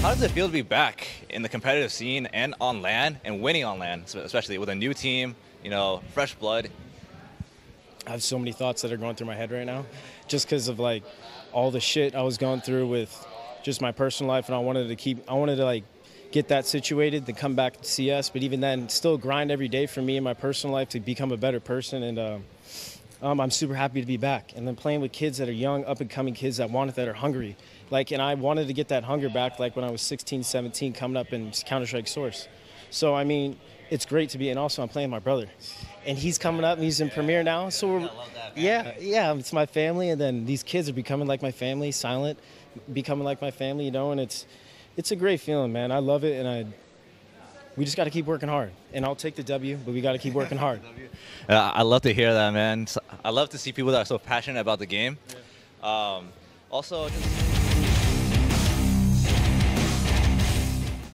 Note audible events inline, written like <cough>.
How does it feel to be back in the competitive scene and on LAN and winning on LAN, especially with a new team, you know, fresh blood? I have so many thoughts that are going through my head right now, just because of like all the shit I was going through with just my personal life, and I wanted to keep, I wanted to like get that situated, then come back to CS. But even then, still grind every day for me in my personal life to become a better person. And um, um, I'm super happy to be back. And then playing with kids that are young, up and coming kids that want it, that are hungry. Like, and I wanted to get that hunger back, like when I was 16, 17, coming up in Counter Strike Source. So I mean, it's great to be, and also I'm playing my brother, and he's coming up. He's in yeah. Premier now, so we're, yeah, yeah, it's my family, and then these kids are becoming like my family. Silent, becoming like my family, you know, and it's it's a great feeling, man. I love it, and I we just got to keep working hard. And I'll take the W, but we got to keep working <laughs> hard. uh, I love to hear that, man. I love to see people that are so passionate about the game. Yeah. Um, also. Just